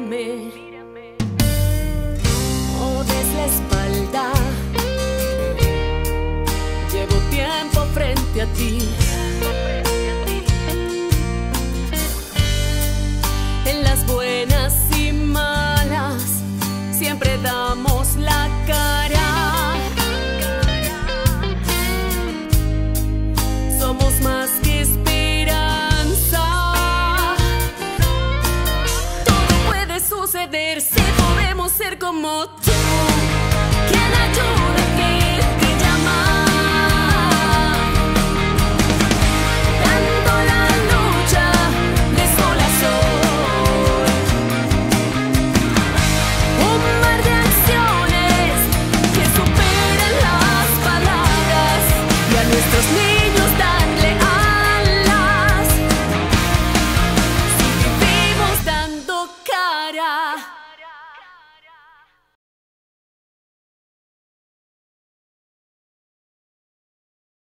mírame. No des la espalda. Llevo tiempo frente a ti. Ser como tú. Quien ayuda que te llama. Dando la lucha de sol a sol. Un mar de acciones que superan las palabras y a nuestros niños danle alas. Si vivimos dando cara.